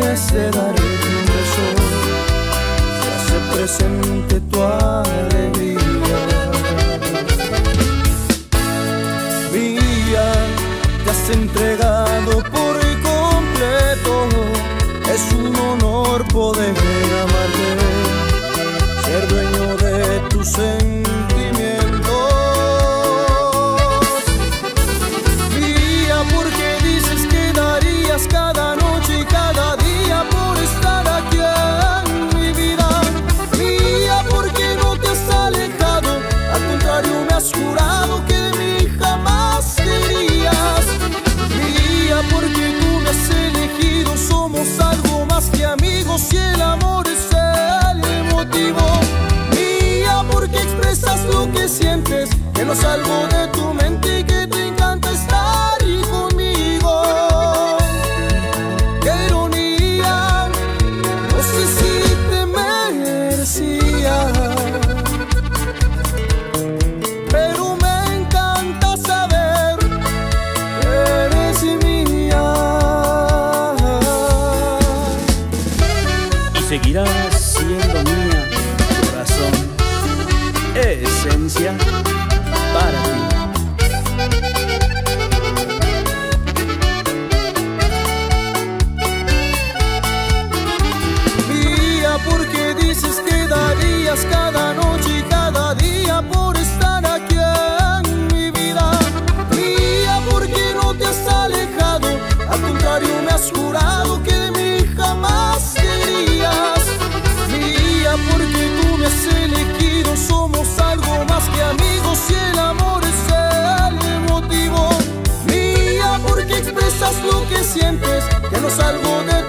amanece daré un beso. Se hace presente tu alegría. Mía, te has entregado por completo. Es un honor poder amarte. Ser dueño de tu sentimientos más que amigos y el amor es el motivo. Mía, porque expresas lo que sientes, que no salgo de tu seguirás siendo mía, corazón, esencia para ti. Día porque dices que darías cada noche. sientes que no salgo de